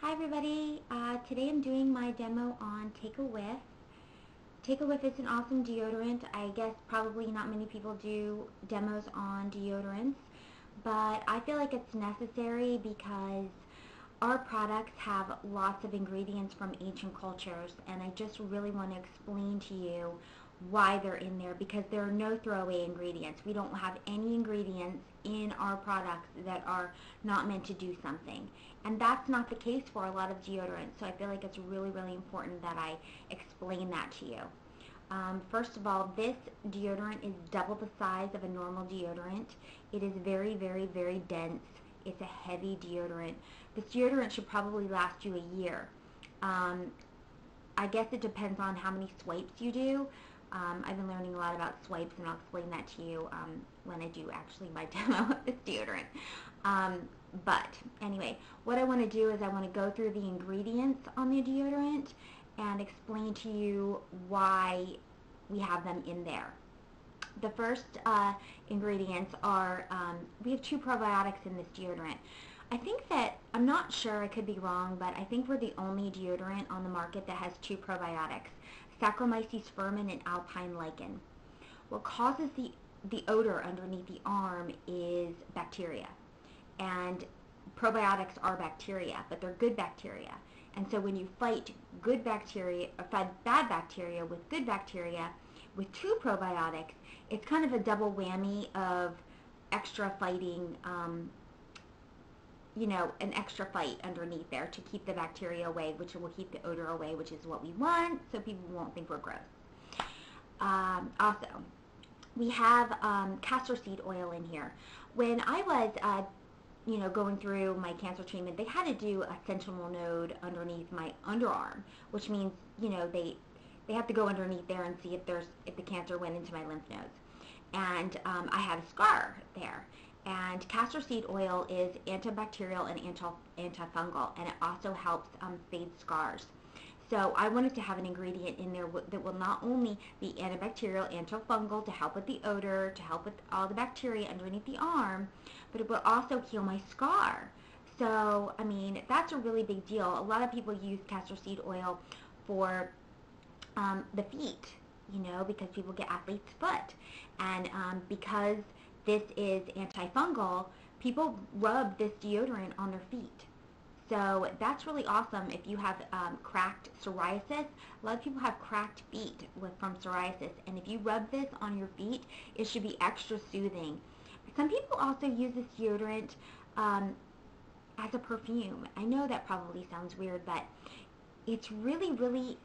Hi everybody, uh, today I'm doing my demo on Take a Whiff. Take a Whiff is an awesome deodorant. I guess probably not many people do demos on deodorants, but I feel like it's necessary because our products have lots of ingredients from ancient cultures and I just really want to explain to you why they're in there because there are no throwaway ingredients. We don't have any ingredients in our products that are not meant to do something. And that's not the case for a lot of deodorants, so I feel like it's really, really important that I explain that to you. Um, first of all, this deodorant is double the size of a normal deodorant. It is very, very, very dense. It's a heavy deodorant. This deodorant should probably last you a year. Um, I guess it depends on how many swipes you do. Um, I've been learning a lot about swipes, and I'll explain that to you um, when I do actually my demo of this deodorant. Um, but anyway, what I want to do is I want to go through the ingredients on the deodorant and explain to you why we have them in there. The first uh, ingredients are, um, we have two probiotics in this deodorant. I think that, I'm not sure, I could be wrong, but I think we're the only deodorant on the market that has two probiotics, Saccharomyces ferment and alpine lichen. What causes the, the odor underneath the arm is bacteria. And probiotics are bacteria, but they're good bacteria. And so when you fight good bacteria, or fight bad bacteria with good bacteria, with two probiotics, it's kind of a double whammy of extra fighting um, you know, an extra fight underneath there to keep the bacteria away, which will keep the odor away, which is what we want, so people won't think we're gross. Um, also, we have um, castor seed oil in here. When I was, uh, you know, going through my cancer treatment, they had to do a sentinel node underneath my underarm, which means, you know, they they have to go underneath there and see if there's if the cancer went into my lymph nodes. And um, I had a scar there. And castor seed oil is antibacterial and antifungal, and it also helps um, fade scars. So I wanted to have an ingredient in there that will not only be antibacterial, antifungal to help with the odor, to help with all the bacteria underneath the arm, but it will also heal my scar. So, I mean, that's a really big deal. A lot of people use castor seed oil for um, the feet, you know, because people get athlete's foot. And um, because this is antifungal, people rub this deodorant on their feet. So that's really awesome if you have um, cracked psoriasis. A lot of people have cracked feet with, from psoriasis, and if you rub this on your feet, it should be extra soothing. Some people also use this deodorant um, as a perfume. I know that probably sounds weird, but it's really, really,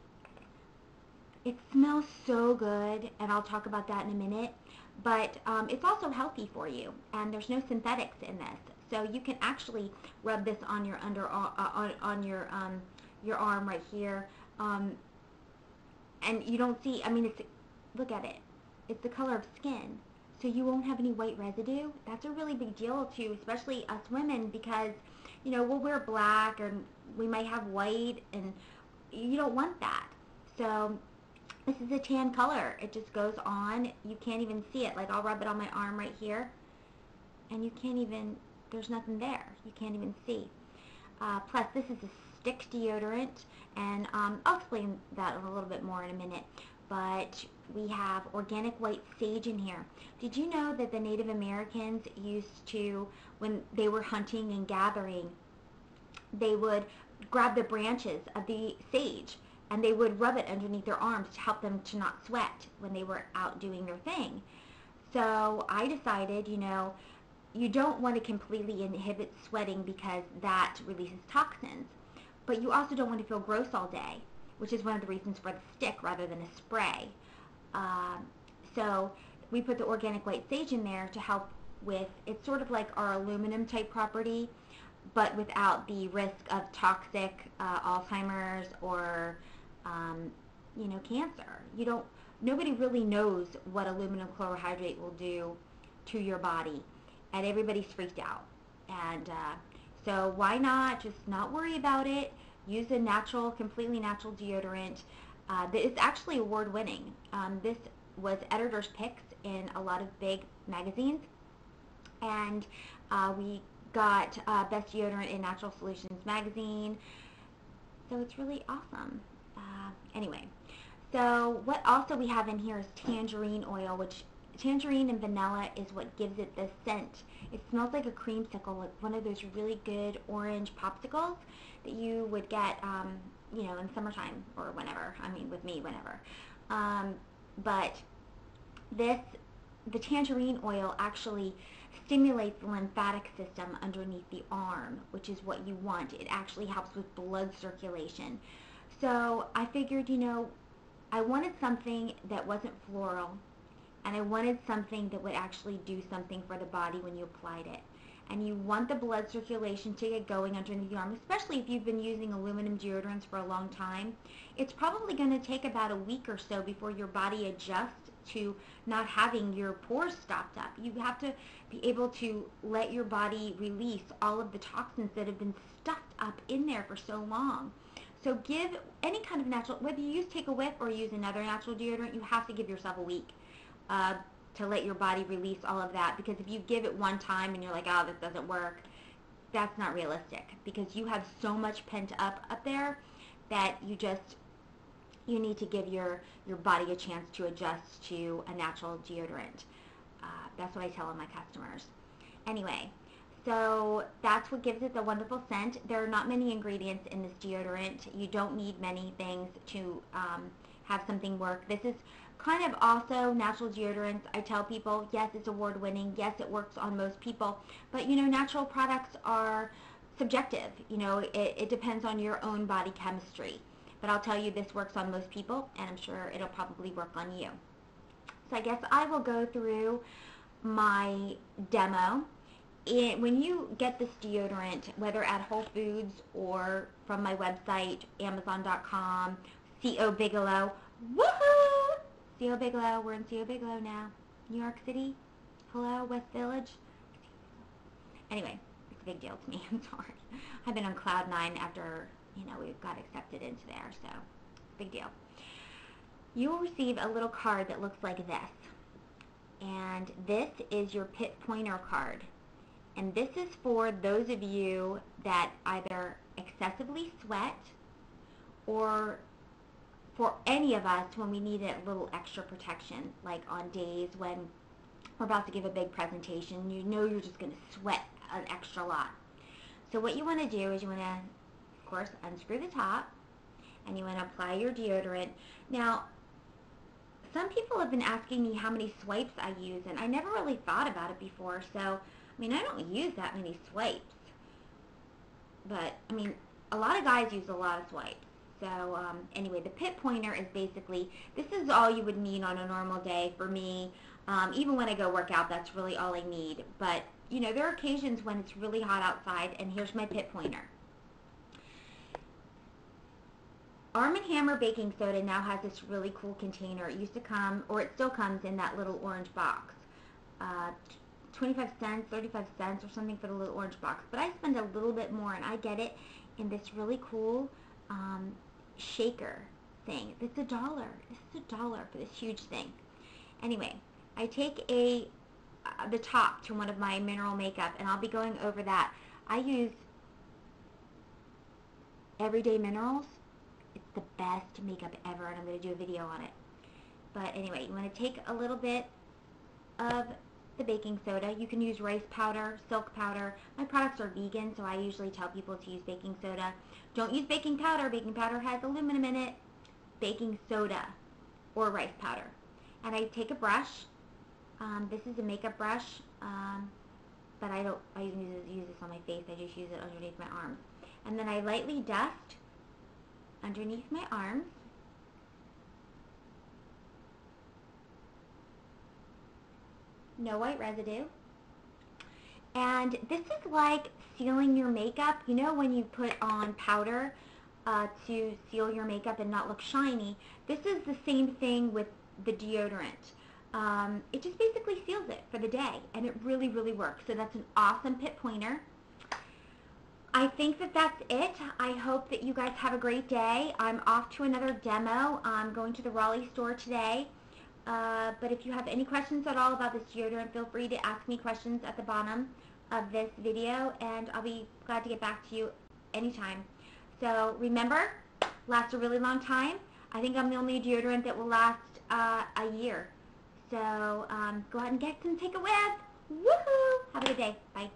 it smells so good, and I'll talk about that in a minute but um, it's also healthy for you and there's no synthetics in this. So you can actually rub this on your under uh, on, on your um, your arm right here um, and you don't see I mean it's look at it. It's the color of skin. So you won't have any white residue. That's a really big deal too especially us women because you know we'll wear black and we might have white and you don't want that. So this is a tan color. It just goes on. You can't even see it. Like I'll rub it on my arm right here. And you can't even, there's nothing there. You can't even see. Uh, plus this is a stick deodorant. And um, I'll explain that a little bit more in a minute. But we have organic white sage in here. Did you know that the Native Americans used to, when they were hunting and gathering, they would grab the branches of the sage and they would rub it underneath their arms to help them to not sweat when they were out doing their thing. So I decided, you know, you don't want to completely inhibit sweating because that releases toxins. But you also don't want to feel gross all day, which is one of the reasons for the stick rather than a spray. Um, so we put the organic white sage in there to help with, it's sort of like our aluminum type property, but without the risk of toxic uh, Alzheimer's or um, you know, cancer. You don't, nobody really knows what aluminum chlorohydrate will do to your body, and everybody's freaked out. And uh, so why not just not worry about it, use a natural, completely natural deodorant. Uh, it's actually award-winning. Um, this was editor's picks in a lot of big magazines, and uh, we got uh, Best Deodorant in Natural Solutions magazine, So it's really awesome. Anyway, so what also we have in here is tangerine oil, which tangerine and vanilla is what gives it the scent. It smells like a creamsicle, like one of those really good orange popsicles that you would get, um, you know, in summertime or whenever. I mean, with me, whenever. Um, but this, the tangerine oil actually stimulates the lymphatic system underneath the arm, which is what you want. It actually helps with blood circulation. So I figured, you know, I wanted something that wasn't floral, and I wanted something that would actually do something for the body when you applied it. And you want the blood circulation to get going underneath the arm, especially if you've been using aluminum deodorants for a long time. It's probably going to take about a week or so before your body adjusts to not having your pores stopped up. You have to be able to let your body release all of the toxins that have been stuffed up in there for so long. So give any kind of natural, whether you use Take a Whiff or use another natural deodorant, you have to give yourself a week uh, to let your body release all of that. Because if you give it one time and you're like, oh, this doesn't work, that's not realistic. Because you have so much pent up up there that you just you need to give your, your body a chance to adjust to a natural deodorant. Uh, that's what I tell all my customers. Anyway, so that's what gives it the wonderful scent. There are not many ingredients in this deodorant. You don't need many things to um, have something work. This is kind of also natural deodorants. I tell people, yes, it's award winning. Yes, it works on most people. But, you know, natural products are subjective. You know, it, it depends on your own body chemistry. But I'll tell you this works on most people, and I'm sure it'll probably work on you. So I guess I will go through my demo. It, when you get this deodorant, whether at Whole Foods or from my website, Amazon.com, C.O. Bigelow, woohoo! C.O. Bigelow, we're in C.O. Bigelow now. New York City, hello, West Village. Anyway, it's a big deal to me, I'm sorry. I've been on cloud nine after you know, we got accepted into there, so big deal. You will receive a little card that looks like this. And this is your pit pointer card. And this is for those of you that either excessively sweat or for any of us when we need a little extra protection, like on days when we're about to give a big presentation, you know you're just going to sweat an extra lot. So what you want to do is you want to of course, unscrew the top, and you want to apply your deodorant. Now, some people have been asking me how many swipes I use, and I never really thought about it before, so, I mean, I don't use that many swipes. But, I mean, a lot of guys use a lot of swipes. So, um, anyway, the pit pointer is basically, this is all you would need on a normal day for me. Um, even when I go work out, that's really all I need. But, you know, there are occasions when it's really hot outside, and here's my pit pointer. Arm & Hammer baking soda now has this really cool container. It used to come, or it still comes in that little orange box. Uh, 25 cents, 35 cents or something for the little orange box. But I spend a little bit more and I get it in this really cool um, shaker thing. It's a dollar. This is a dollar for this huge thing. Anyway, I take a uh, the top to one of my mineral makeup and I'll be going over that. I use Everyday Minerals it's the best makeup ever, and I'm going to do a video on it. But anyway, you want to take a little bit of the baking soda. You can use rice powder, silk powder. My products are vegan, so I usually tell people to use baking soda. Don't use baking powder. Baking powder has aluminum in it. Baking soda or rice powder. And I take a brush. Um, this is a makeup brush, um, but I don't I use, use this on my face. I just use it underneath my arms. And then I lightly dust underneath my arms. No white residue. And this is like sealing your makeup. You know when you put on powder uh, to seal your makeup and not look shiny? This is the same thing with the deodorant. Um, it just basically seals it for the day and it really, really works. So that's an awesome pit pointer. I think that that's it. I hope that you guys have a great day. I'm off to another demo. I'm going to the Raleigh store today. Uh, but if you have any questions at all about this deodorant, feel free to ask me questions at the bottom of this video, and I'll be glad to get back to you anytime. So remember, lasts a really long time. I think I'm the only deodorant that will last uh, a year. So um, go out and get some Take a Whiff. Woohoo! Have a good day. Bye.